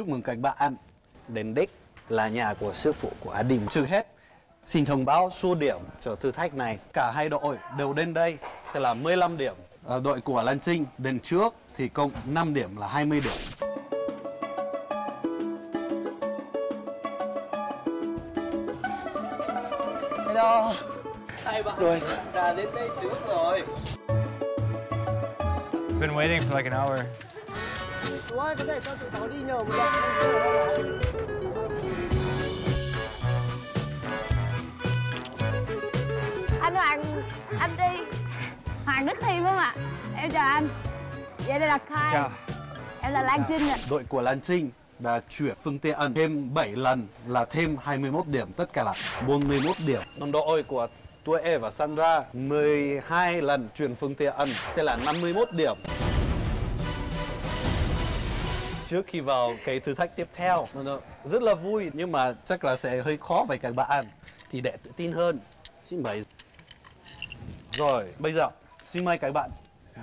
chúc mừng các bạn đến đích là nhà của sư phụ của Á Đình. Trước hết, xin thông báo số điểm cho thử thách này. Cả hai đội đều đến đây, thế là 15 điểm. À, đội của Lan Trinh đến trước thì cộng 5 điểm là 20 điểm. Hello Hai bạn rồi đã đến đây trước rồi. Been waiting for like an hour. Chú ơi, có thể cho tụi cháu đi nhờ một đoạn anh Hoàng anh đi. Hoàng Đức Thi phải không ạ? Em chào anh. Vậy đây là Khai. Chào. em là Lan Trinh ạ. Đội của Lan Trinh đã chuyển phương tiện thêm 7 lần là thêm 21 điểm, tất cả là 41 điểm. Còn đội của Tuổi E và Sandra 12 lần chuyển phương tiện thế là 51 điểm. Trước khi vào cái thử thách tiếp theo, nó rất là vui nhưng mà chắc là sẽ hơi khó với các bạn. Thì để tự tin hơn, xin mời. Rồi, bây giờ xin mời các bạn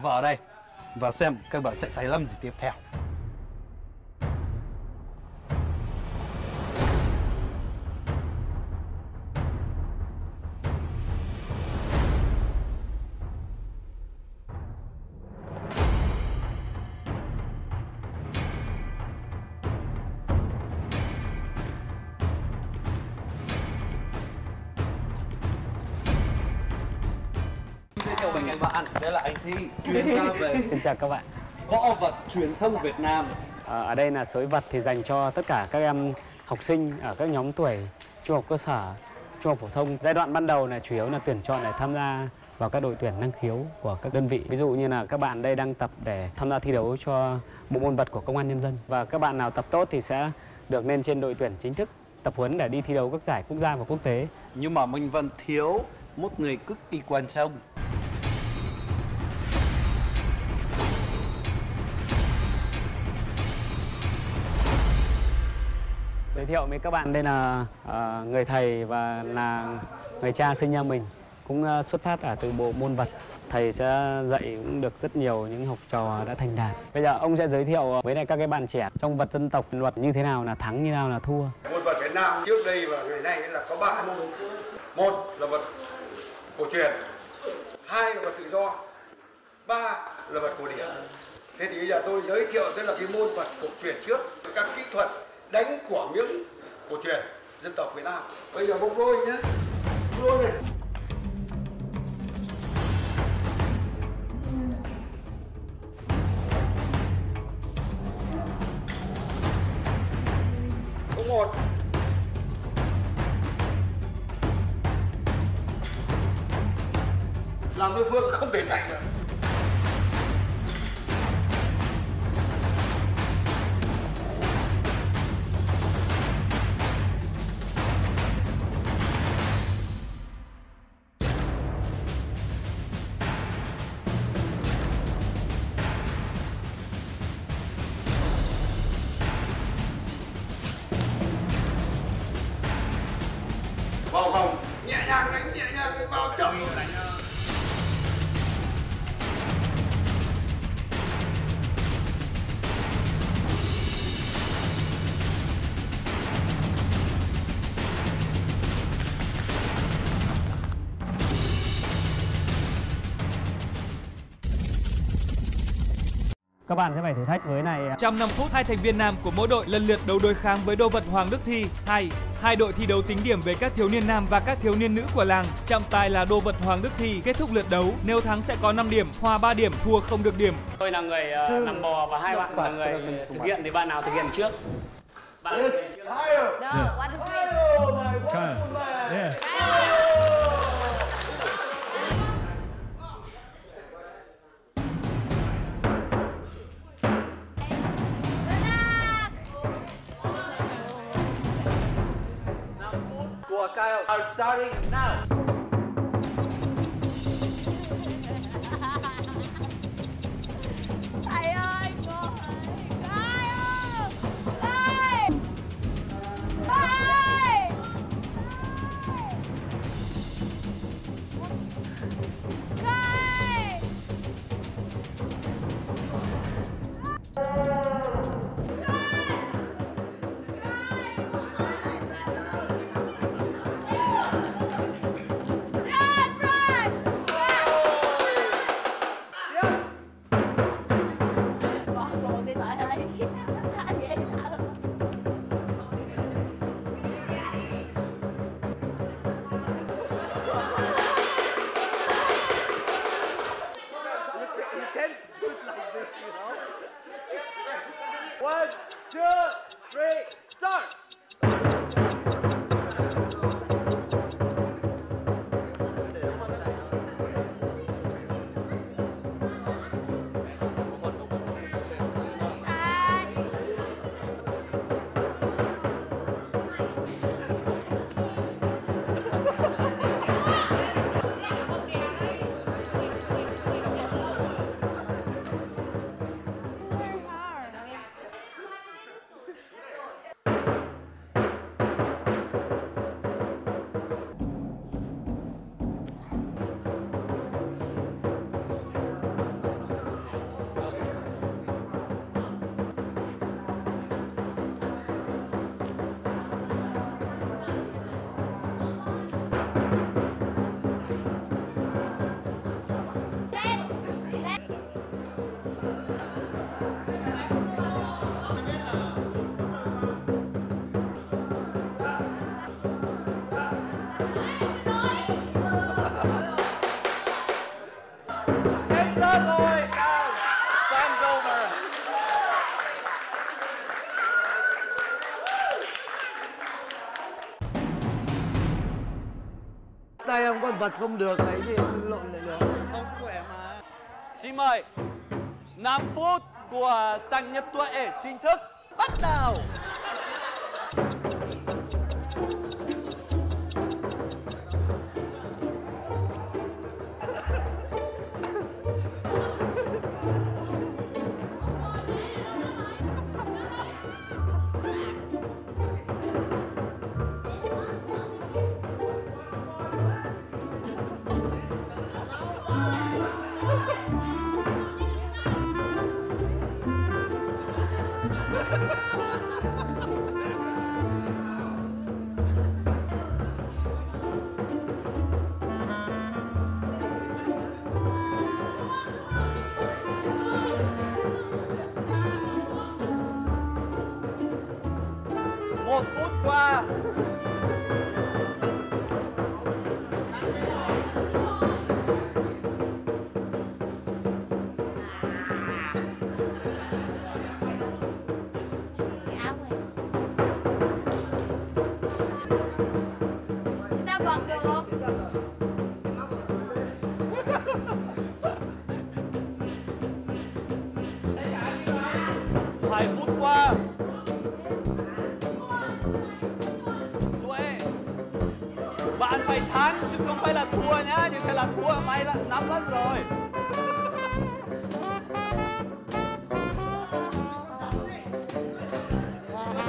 vào đây và xem các bạn sẽ phải làm gì tiếp theo. Chào các bạn. võ vật truyền thông Việt Nam. Ờ, Ở đây là sới vật thì dành cho tất cả các em học sinh ở các nhóm tuổi trung học cơ sở, trung học phổ thông. Giai đoạn ban đầu là chủ yếu là tuyển chọn để tham gia vào các đội tuyển năng khiếu của các đơn vị. Ví dụ như là các bạn đây đang tập để tham gia thi đấu cho bộ môn vật của công an nhân dân và các bạn nào tập tốt thì sẽ được lên trên đội tuyển chính thức tập huấn để đi thi đấu các giải quốc gia và quốc tế. Nhưng mà mình vẫn thiếu một người cực kỳ quan trọng. Thiệu với các bạn đây là uh, người thầy và là người cha sinh ra mình. Cũng uh, xuất phát ở từ bộ môn vật. Thầy sẽ dạy cũng được rất nhiều những học trò đã thành đạt. Bây giờ ông sẽ giới thiệu với lại các cái bạn trẻ trong vật dân tộc luật như thế nào là thắng như nào là thua. Môn vật Việt Nam trước đây và ngày nay là có ba môn. Một là vật cổ truyền hai là vật tự do ba là vật cổ điển. Thế thì bây giờ tôi giới thiệu tức là cái môn vật cổ truyền trước các kỹ thuật đánh của những cổ truyền dân tộc Việt Nam. Bây giờ bốc đôi nhé bốc đôi này. Câu một làm đối phương không thể chạy được vào vòng nhẹ nhàng đánh nhẹ nhàng cái vào chậm đánh các bạn sẽ phải thử thách với này Trong 5 phút, hai thành viên nam của mỗi đội lần lượt đấu đối kháng với đô vật Hoàng Đức Thi 2. Hai đội thi đấu tính điểm về các thiếu niên nam và các thiếu niên nữ của làng. Trọng tài là đô vật Hoàng Đức Thi. Kết thúc lượt đấu, nếu thắng sẽ có 5 điểm, hòa 3 điểm, thua không được điểm. tôi là người ờ, nằm bò và hai bạn là người thực hiện thì bạn nào thực hiện trước bạn Đâu, one, two, three. Kind of. Yeah. Của Are starting now. Vật không được ấy thì lộn lại được Không khỏe mà. Xin mời 5 phút của Tăng Nhật Tuệ, chính thức thắng chứ không phải là thua nhá. Như thế là thua, may là năm lắm rồi.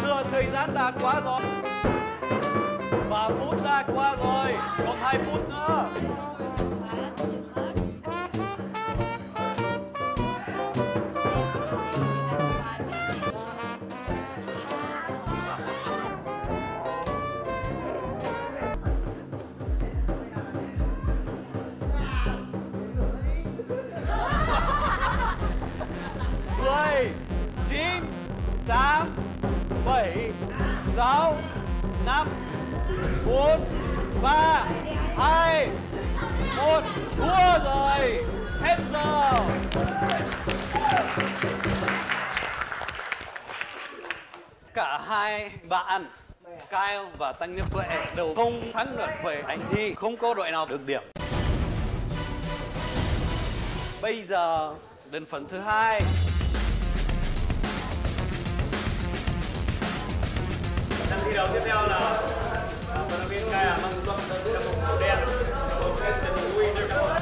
Thừa thời gian đã quá rồi. Ba phút đã qua rồi. Còn hai phút nữa. Tám, bảy, sáu, năm, bốn, ba, hai, một. Thua rồi. Hết giờ. Cả hai bạn, Kyle và Tăng Nhất Tuệ đều không thắng được về hành thi. Không có đội nào được điểm. Bây giờ đến phần thứ hai. Thi đấu tiếp theo là vận động viên Kaya Măng Tuân trong một màu đen, một viên Trần Huy trong một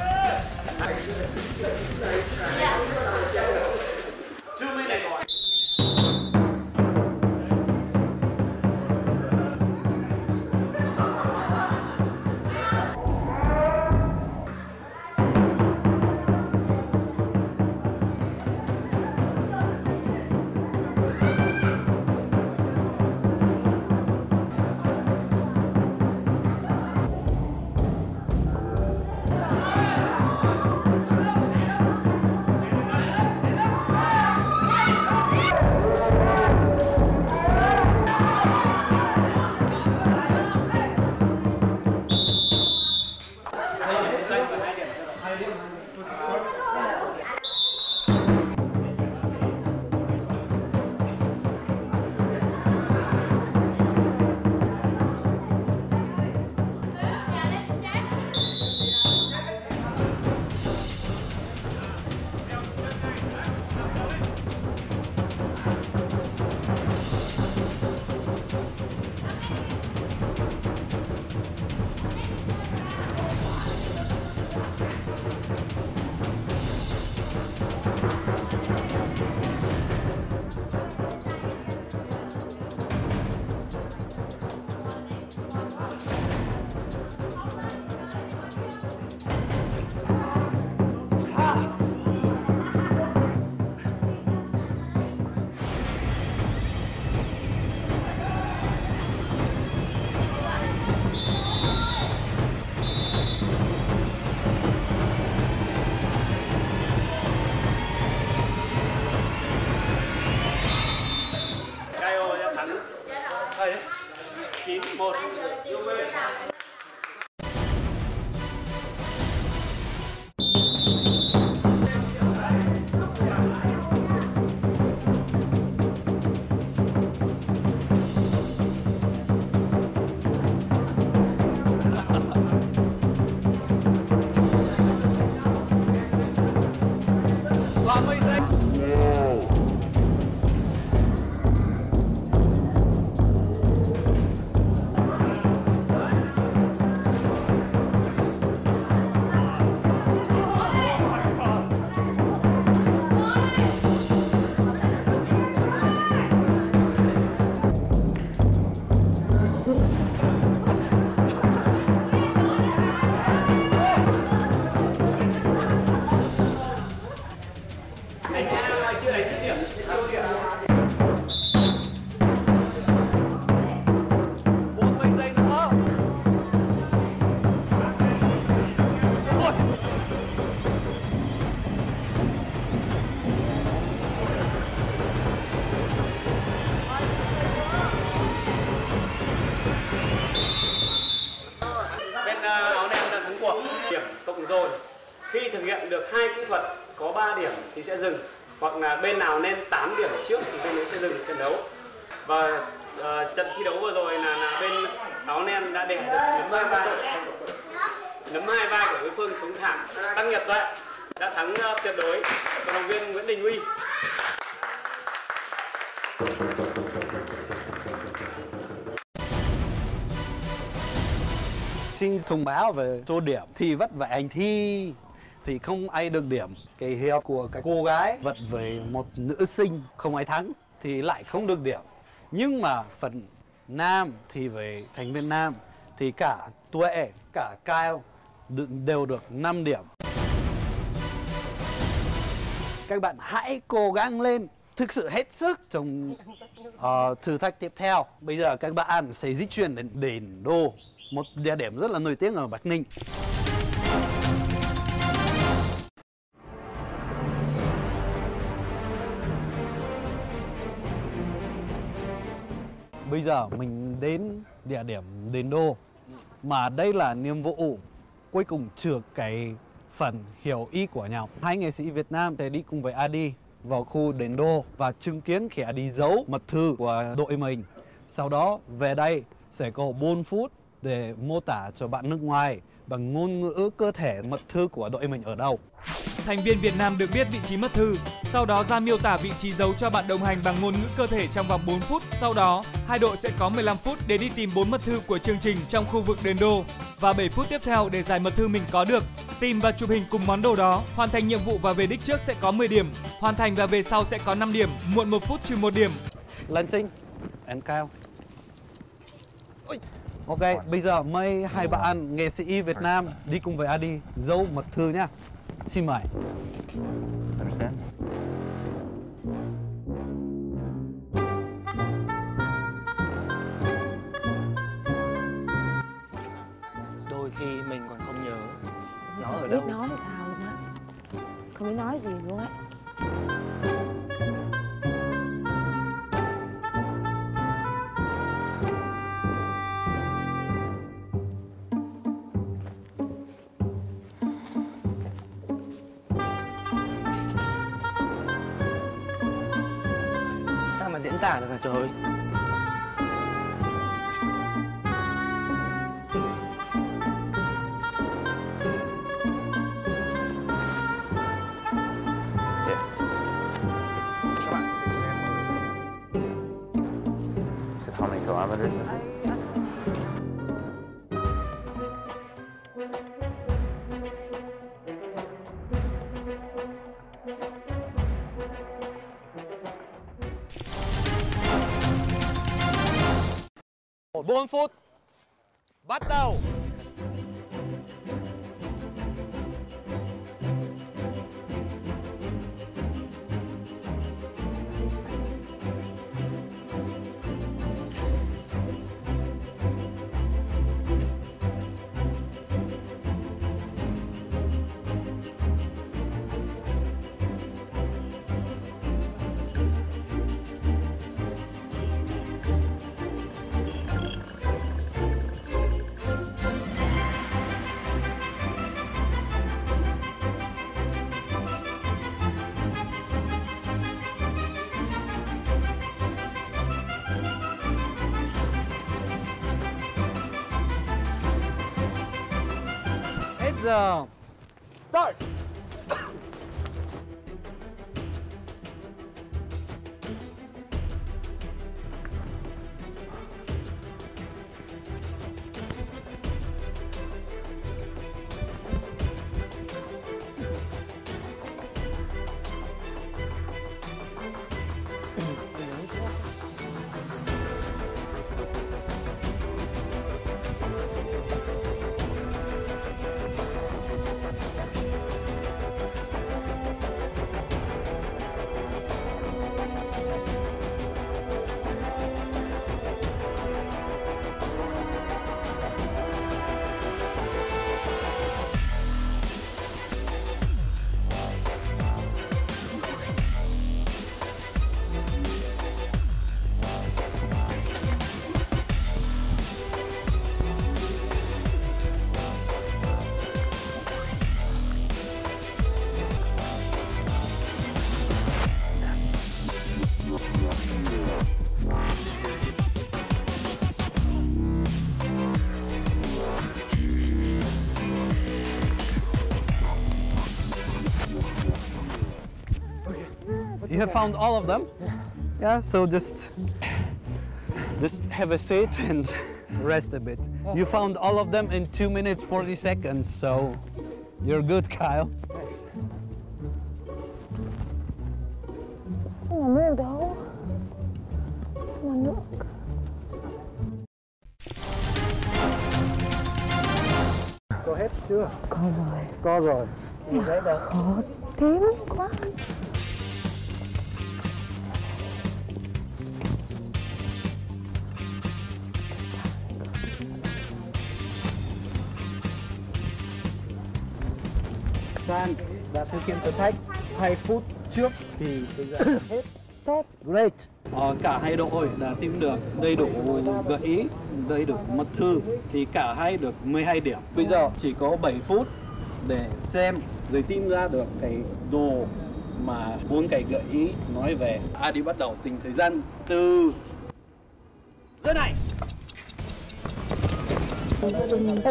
tăng đã thắng ờ, tuyệt đối vận động viên Nguyễn Đình Huy. xin thông báo về số điểm thi vất vả anh thi thì không ai được điểm. Cái hiệu của cái cô gái vật về một nữ sinh không ai thắng thì lại không được điểm. Nhưng mà phần nam thì về thành viên nam thì cả tuệ, cả cao đều được 5 điểm các bạn hãy cố gắng lên. Thực sự hết sức. Trong uh, ờ, thử thách tiếp theo. Bây giờ các bạn sẽ di chuyển đến đền đô một địa điểm rất là nổi tiếng ở bắc ninh. Bây giờ mình đến địa điểm đền đô mà đây là nhiệm vụ cuối cùng trước cái phần hiểu ý của nhau. Hai nghệ sĩ Việt Nam sẽ đi cùng với Adi vào khu đền đô và chứng kiến khi Adi giấu mật thư của đội mình. Sau đó, về đây sẽ có 4 phút để mô tả cho bạn nước ngoài bằng ngôn ngữ cơ thể mật thư của đội mình ở đâu. Thành viên Việt Nam được biết vị trí mất thư, sau đó ra miêu tả vị trí giấu cho bạn đồng hành bằng ngôn ngữ cơ thể trong vòng 4 phút. Sau đó, hai đội sẽ có 15 phút để đi tìm 4 mật thư của chương trình trong khu vực đền đô và 7 phút tiếp theo để giải mật thư mình có được. Tìm và chụp hình cùng món đồ đó, hoàn thành nhiệm vụ và về đích trước sẽ có 10 điểm, hoàn thành và về sau sẽ có 5 điểm, muộn 1 phút trừ 1 điểm. Lan Trinh and Cao Ôi. Ok, bây giờ mời hai bạn nghệ sĩ Việt Nam đi cùng với Adi giấu mật thư nhá. Xin mời. Understand? Đôi khi mình còn không nhớ Nó ở biết đâu nói thì sao luôn á không biết nói gì luôn á Sao mà tả được hả trời Một 4 Hết giờ. You have found all of them? Yeah, so just just have a seat and rest a bit. You found all of them in 2 minutes 40 seconds, so you're good, Kyle. mà nước đâu mà nước Có hết chưa? có rồi Có rồi. khó tím quá San đã thực hiện thử thách 2 phút trước thì bây giờ hết. tốt Great. Ờ, cả hai đội đã tìm được đầy đủ gợi ý, đầy đủ mật thư thì cả hai được 12 điểm. Bây giờ chỉ có 7 phút để xem rồi tìm ra được cái đồ mà bốn cái gợi ý nói về. Ai đi bắt đầu tính thời gian từ giờ này. đây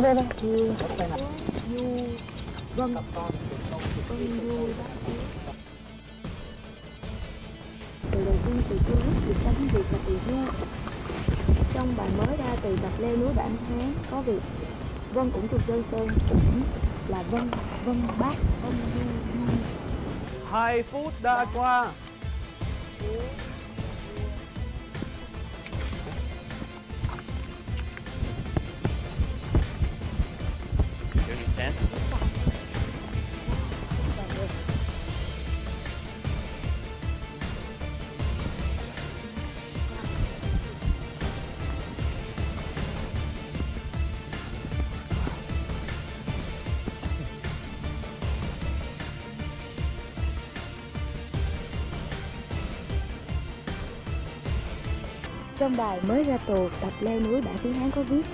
đây đây du vâng vâng du từ đầu tiên từ tourist được sang tiếng việt là từ du trong bài mới ra từ tập leo núi bản hán có việc. Vân cũng từ sơn sơn cũng là vân vân bác. Vân 2 phút đã qua. Trong bài mới ra tù tập leo núi bản tiếng Hán có viết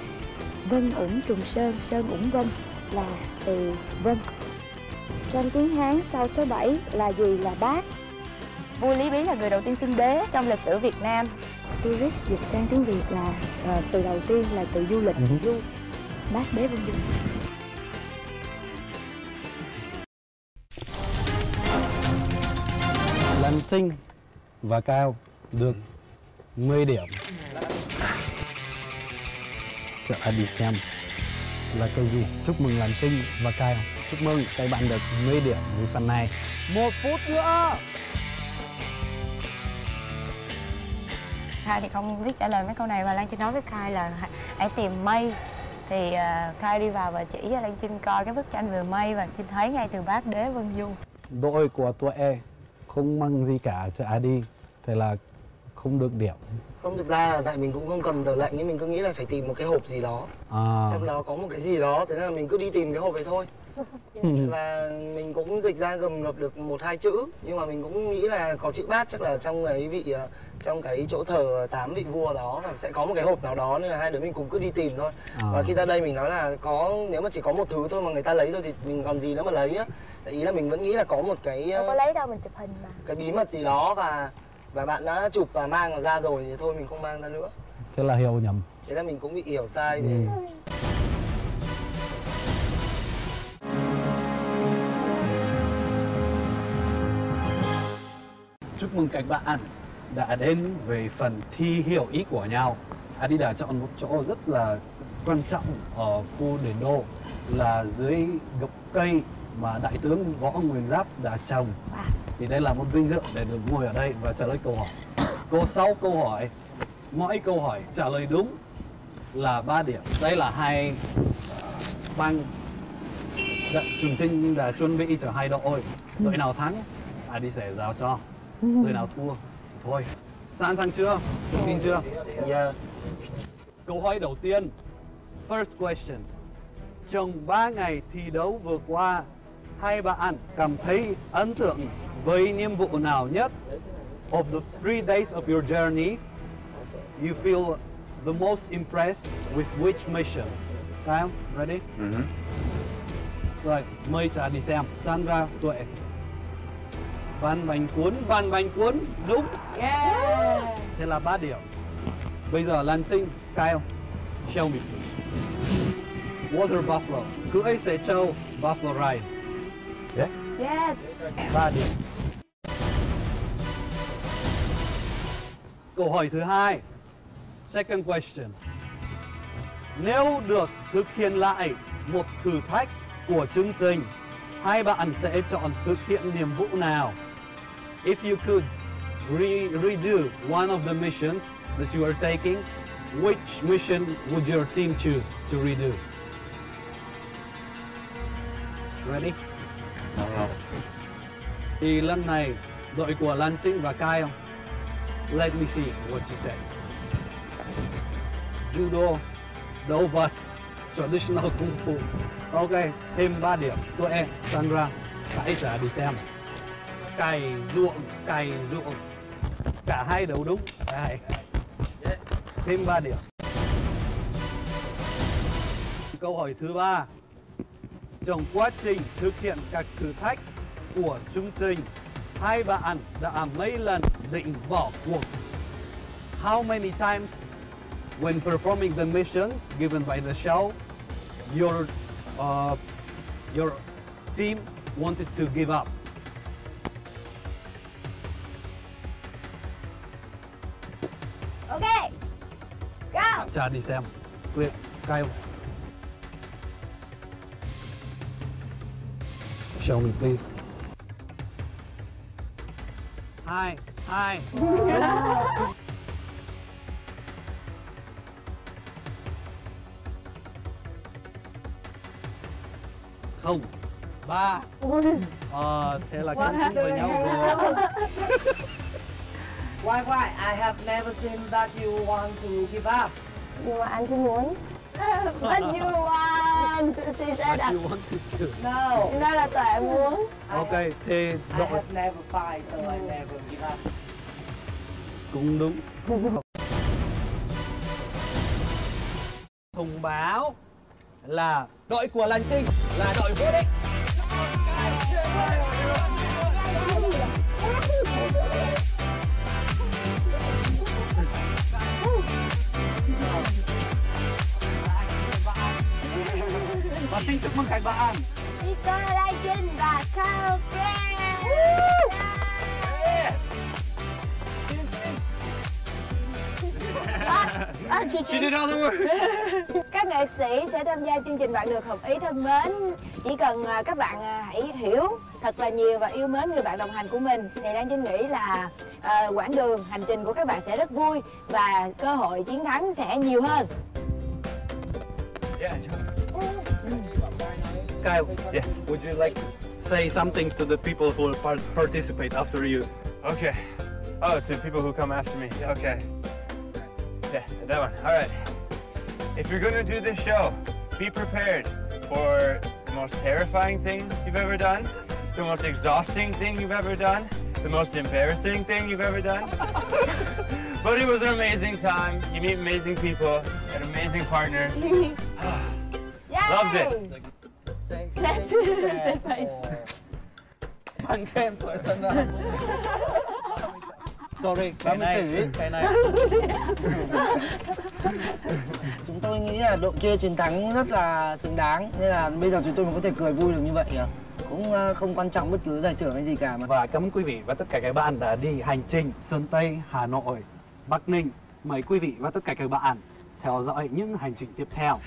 Vân ủng trùng sơn, sơn ủng vân là từ vân. Trong tiếng Hán sau số 7 là gì? Là bác. Vua Lý Bí là người đầu tiên xưng đế trong lịch sử Việt Nam. Tourist dịch sang tiếng Việt là ờ, từ đầu tiên là từ du lịch. Du Bác đế vân du. Lan Trinh và Cao được 10 điểm. Đi xem là câu gì? Chúc mừng Lan Trinh và Cao. Chúc mừng các bạn được 10 điểm với phần này. Một phút nữa. Khai thì không biết trả lời mấy câu này và Lan Trinh nói với Khai là hãy- tìm mây thì à, Khai đi vào và chỉ cho Lan Trinh coi cái bức tranh về mây và Trinh thấy ngay từ bát đế Vân Du Đội của tụi e không mang gì cả cho ai đi. Thế là không được điểm. Không thực ra là tại mình cũng không cầm tờ lệnh ấy, mình cứ nghĩ là phải tìm một cái hộp gì đó. À, Trong đó có một cái gì đó, thế nên là mình cứ đi tìm cái hộp ấy thôi. Và mình cũng dịch ra gầm ngập được một hai chữ Nhưng mà mình cũng nghĩ là có chữ bát chắc là trong cái vị ờ, trong cái chỗ thờ tám vị vua đó là sẽ có một cái hộp nào đó nên là hai đứa mình cũng cứ đi tìm thôi. À. và khi ra đây mình nói là có nếu mà chỉ có một thứ thôi mà người ta lấy rồi thì mình còn gì nữa mà lấy á. Ý là mình vẫn nghĩ là có một cái Đâu có ờ, lấy đâu mình chụp hình mà. cái bí mật gì đó và và bạn đã chụp và mang nó ra rồi thì thôi mình không mang ra nữa thế là hiểu nhầm. thế là mình cũng bị hiểu sai về Ừ. Chúc mừng các bạn đã đến về phần thi hiểu ý của nhau. Adi đã chọn một chỗ rất là quan trọng ở khu đền đô là dưới gốc cây mà đại tướng võ nguyên giáp đã trồng. Thì đây là một vinh dự để được ngồi ở đây và trả lời câu hỏi. Cô sau câu hỏi, mỗi câu hỏi trả lời đúng là 3 điểm. Đây là hai băng dạ, chương trình đã chuẩn bị cho hai đội. Đội nào thắng, Adi sẽ giao cho. Đội nào thua, thôi. Sẵn sàng chưa? Tự tin chưa? yeah. Câu hỏi đầu tiên, first question. Trong 3 ngày thi đấu vừa qua, hai bạn cảm thấy ấn tượng với nhiệm vụ nào nhất? Of the three days of your journey, you feel the most impressed with which mission? Kyle, ready? Mm-hmm. Rồi, mời trả đi xem. Sandra, Tuệ. Văn Bánh Cuốn, Văn Bánh Cuốn, đúng. Thế là 3 điểm. Bây giờ Lan Trinh, Kyle, show me please. Water Buffalo, cưỡi xe trâu, Buffalo Ride. Yes 3 điểm. Câu hỏi thứ hai. Second question. Nếu được thực hiện lại một thử thách của chương trình, hai bạn sẽ chọn thực hiện nhiệm vụ nào? If you could re redo one of the missions that you are taking, which mission would your team choose to redo? Ready? Thì lần này đội của Lan Trinh và Kyle Let me see what you say. Judo, đấu vật, traditional kung fu. Ok, thêm 3 điểm. Tôi em, Sandra, hãy trả đi xem. Cày ruộng, cày ruộng. Cả hai đều đúng. Hai. Thêm 3 điểm. Câu hỏi thứ ba. Trong quá trình thực hiện các thử thách của chương trình, hai đã mấy lần định bỏ cuộc. How many times when performing the missions given by the show, your uh, your team wanted to give up? ok go Trả đi xem. Kyle. Show me please. Hai, hai. Không. Ba. Ờ, thế là cân chung với nhau rồi. Why why? I have never seen that you want to give up. nhưng mà anh cũng muốn but you want she said that you wanted to. No. đó là tệ muốn Ok, thì I have never fight, so I never give up. cũng đúng. Thông báo là đội của Lan Trinh là đội vô địch. Và xin chúc mừng các bạn. Nico Lai Trinh và Cao À, chị, chị. She did all the work. Các nghệ sĩ sẽ tham gia chương trình Bạn được hợp ý thân mến Chỉ cần à, các bạn à, hãy hiểu thật là nhiều và yêu mến người bạn đồng hành của mình Thì Lan Trinh nghĩ là à, quãng đường, hành trình của các bạn sẽ rất vui Và cơ hội chiến thắng sẽ nhiều hơn Kyle, yeah. would you like to say something to the people who will par- participate after you? Okay. Oh, to people who come after me. Okay. Yeah, that one. All right. If you're going to do this show, be prepared for the most terrifying thing you've ever done, the most exhausting thing you've ever done, the most embarrassing thing you've ever done. but it was an amazing time. You meet amazing people and amazing partners. Yay! Ah. Loved it. Sad, sad face. Bằng khen của sân ra. Sorry, cái này, cái này. Chúng tôi nghĩ là đội kia chiến thắng rất là xứng đáng Nên là bây giờ chúng tôi mới có thể cười vui được như vậy à. Cũng ờ, không quan trọng bất cứ giải thưởng hay gì cả mà Và cảm ơn quý vị và tất cả các bạn đã đi hành trình Sơn Tây, Hà Nội, Bắc Ninh. Mời quý vị và tất cả các bạn theo dõi những hành trình tiếp theo.